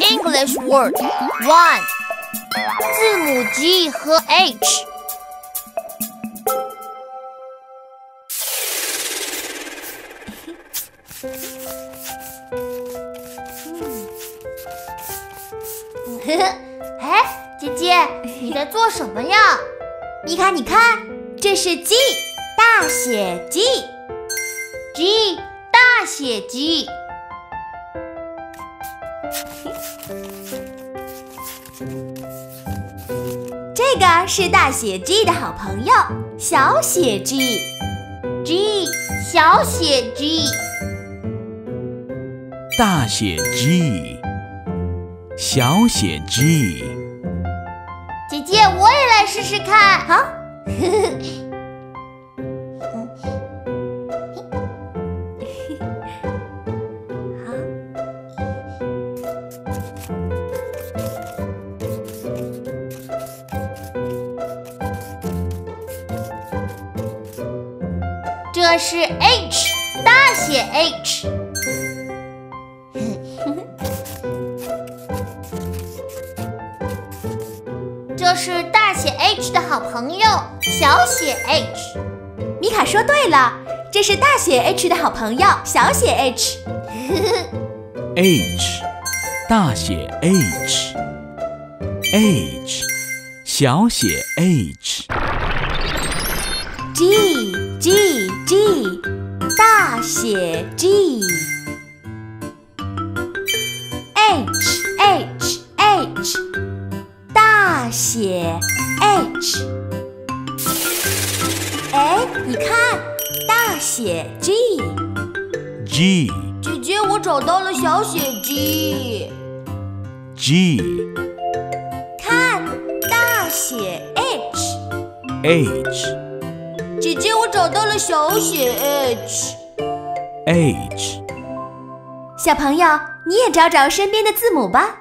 English word one，字母 G 和 H。呵呵，哎，姐姐，你在做什么呀？你看，你看，这是 G，大写 G，G 大写 G。这个是大写 G 的好朋友，小写 G，G 小写 G，大写 G，小写 G。姐姐，我也来试试看。好。这是 H，大写 H。这是大写 H 的好朋友，小写 H。米卡说对了，这是大写 H 的好朋友，小写 H。H，大写 H，H，小写 H。G G G，大写 G。H H H，大写 H。哎，你看，大写 G。G 姐姐，我找到了小写 G。G 看，大写 H。H 姐姐，我找到了小写 H。H 小朋友，你也找找身边的字母吧。